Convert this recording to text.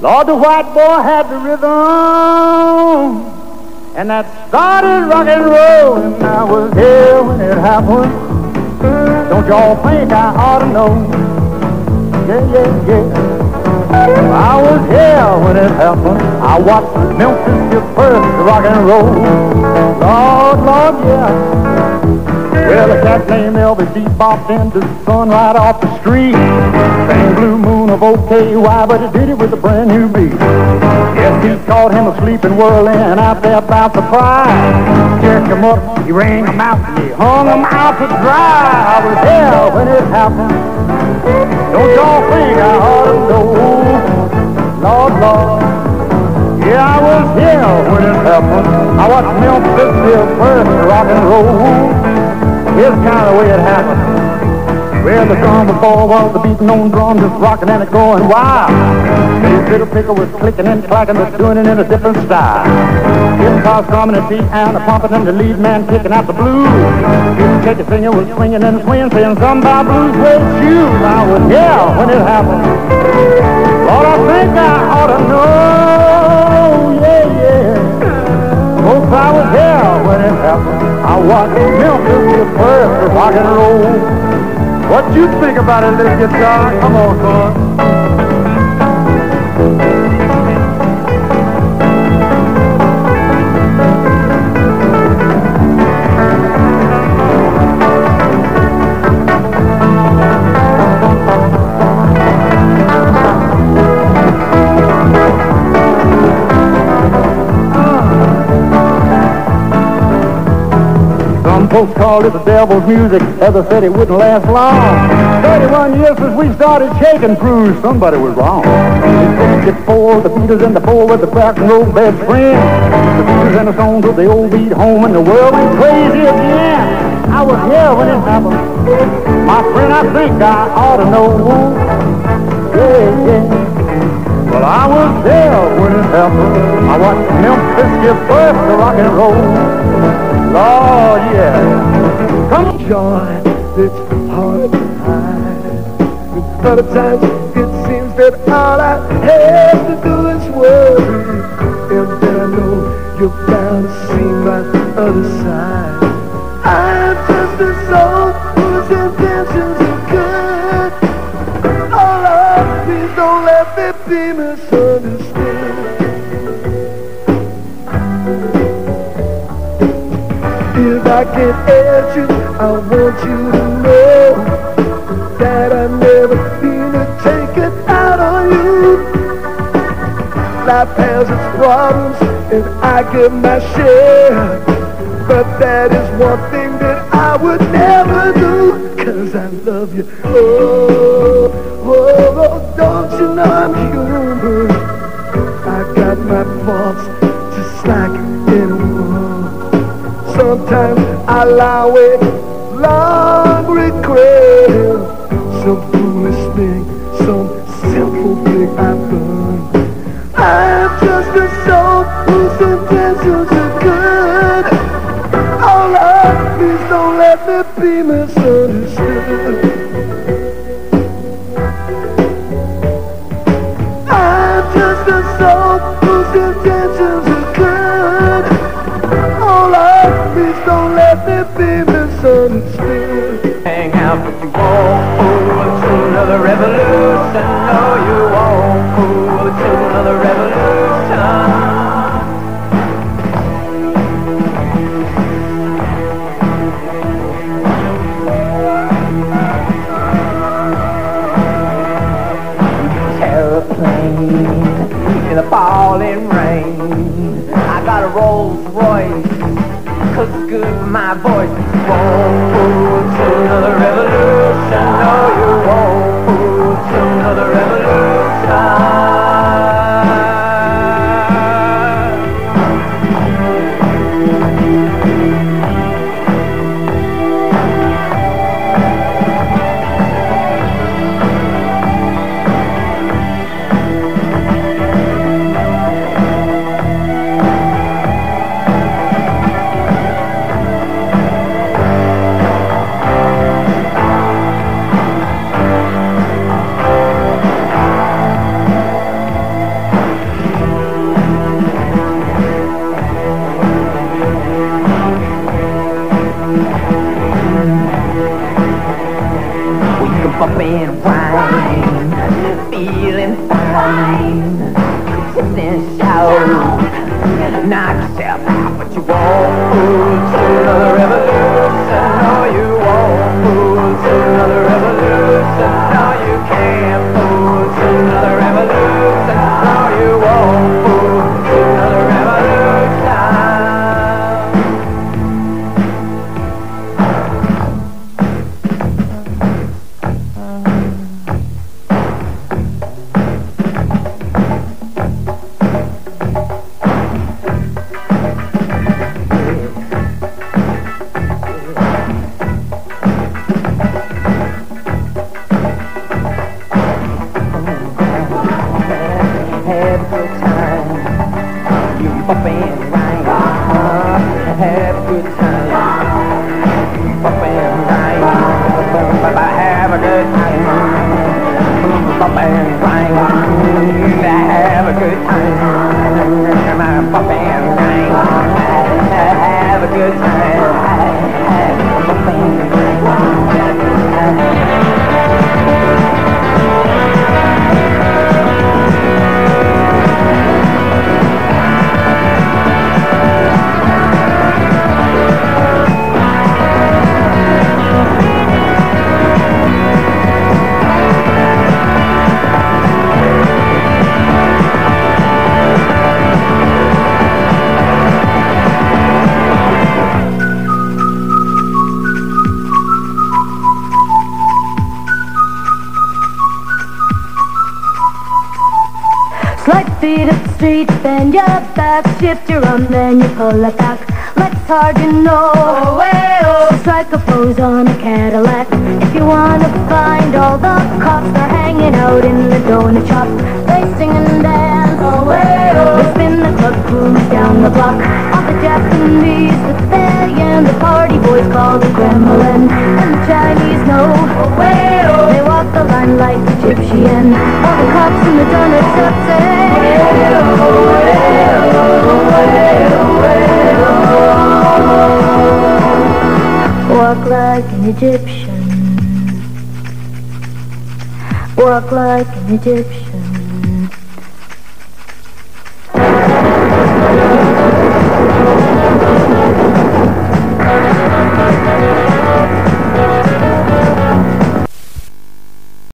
Lord, the white boy had the rhythm. And that started rock and roll, and I was here when it happened. Don't y'all think I ought to know? Yeah, yeah, yeah. I was here when it happened. I watched Memphis get first rock and roll. Lord, Lord, yeah. Well, a cat named Elvis D bopped into the sun right off the street. Sang Blue Moon of Kentucky, but he did it with a brand new beat. Yes, he caught him asleep and whirling out there about the pride. Jerked him up, he rang him out, he hung him out to dry. I was there when it happened. Don't y'all think I ought to know? Lord, Lord. Yeah, I was here when it happened. I watched Memphis first rock and roll. Here's kind of way it happened. Well, the drum before was the beating on drum, just rocking and it going wild. His little picker was clicking and clacking, but doing it in a different style. Guitar strumming the and the pumping and the lead man kicking out the blues. His catchy finger was swinging and swinging, saying something about blues with shoes. I was here when it happened. Lord, I think I ought to know, yeah, yeah. Folks, I was here when it happened. I watched rock and roll. What you think about it, little guitar? Come on, son. Folks called it the devil's music. Others said it wouldn't last long. 31 years since we started shaking, proved somebody was wrong. It's four, the Beatles and the four with the rock and roll best friend. The Beatles and the songs of the old beat home and the world went crazy again. I was here when it happened. My friend, I think I ought to know. I was there when it happened. I watched Memphis give birth to rock and roll. Lord, yeah. Come. Joy that's hard. Other times it seems that all I have to do is worry. And then I know you're bound to see my other side. Don't let me be misunderstood. If I can ask you, I want you to know that I never mean to take it out on you. Life has its problems, and I get my share. But that is one thing that I would never do, cause I love you. Oh, I'm human? Just a soul whose intentions are Hang out if you want, ooh, to another revolution. No, you won't, ooh, to another revolution. Aeroplane in the falling rain. I got a Rolls Royce cause it's good my voice. Won't fool to revolution. No, you won't fool to revolution. Fine. Then shout, knock yourself out, but you won't to another revolution. No, you won't to another revolution. No, you can't to another revolution. Good time. Grind. Have a good time. Bump and grind. Slide feet up the street, bend your back, shift your arm, then you pull it back. Legs hard, you know. Oh. Strike a pose on a Cadillac. If you wanna find all the cops, they're hanging out in the donut shop. They sing and dance. Oh. They spin the club grooves down the block. All the Japanese, the Italian, the party boys call the Kremlin. And the Chinese know. Oh, oh. They walk the line like Egyptian. All the cops in the donut shop say. Walk like an Egyptian. Walk like an Egyptian.